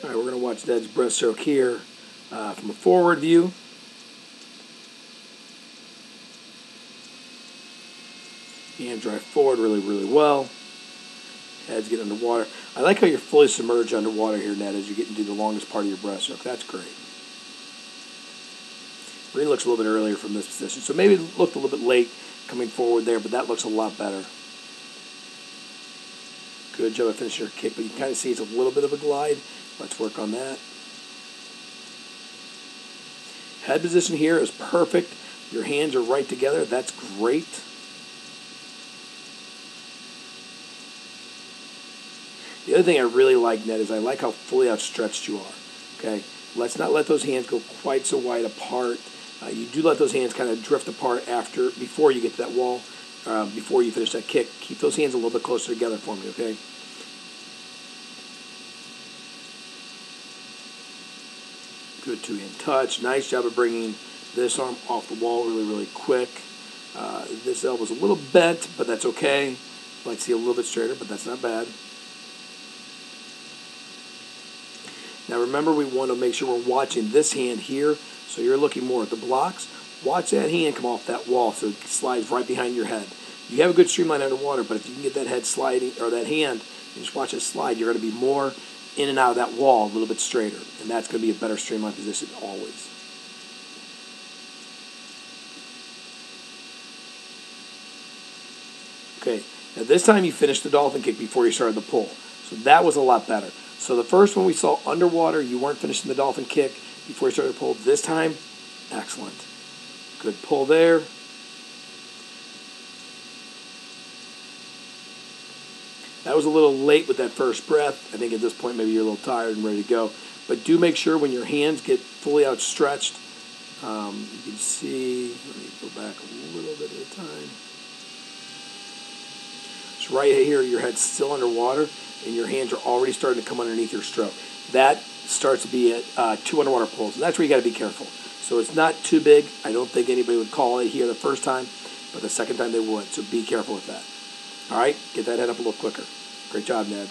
All right, we're going to watch Ned's breaststroke here uh, from a forward view. Hand drive forward really, really well. Heads get underwater. I like how you're fully submerged underwater here, Ned, as you get into the longest part of your breaststroke. That's great. Green looks a little bit earlier from this position, so maybe looked a little bit late coming forward there, but that looks a lot better. Good job of finishing your kick, but you kind of see it's a little bit of a glide. Let's work on that. Head position here is perfect. Your hands are right together. That's great. The other thing I really like, Ned, is I like how fully outstretched you are. Okay, let's not let those hands go quite so wide apart. Uh, you do let those hands kind of drift apart after, before you get to that wall, uh, before you finish that kick. Keep those hands a little bit closer together for me, okay? Good two-hand touch. Nice job of bringing this arm off the wall really, really quick. Uh, this elbow's a little bent, but that's okay. I'd like see a little bit straighter, but that's not bad. Now remember, we want to make sure we're watching this hand here. So you're looking more at the blocks. Watch that hand come off that wall so it slides right behind your head. You have a good streamline underwater, but if you can get that head sliding or that hand and just watch it slide, you're going to be more in and out of that wall a little bit straighter, and that's going to be a better streamline position always. Okay, now this time you finished the dolphin kick before you started the pull, so that was a lot better. So the first one we saw underwater, you weren't finishing the dolphin kick before you started the pull. This time, excellent. Good pull there. That was a little late with that first breath. I think at this point maybe you're a little tired and ready to go. But do make sure when your hands get fully outstretched, um, you can see, let me go back a little bit at a time. Right here, your head's still underwater and your hands are already starting to come underneath your stroke. That starts to be at uh, two underwater pulls, and that's where you got to be careful. So it's not too big. I don't think anybody would call it here the first time, but the second time they would. So be careful with that. All right, get that head up a little quicker. Great job, Ned.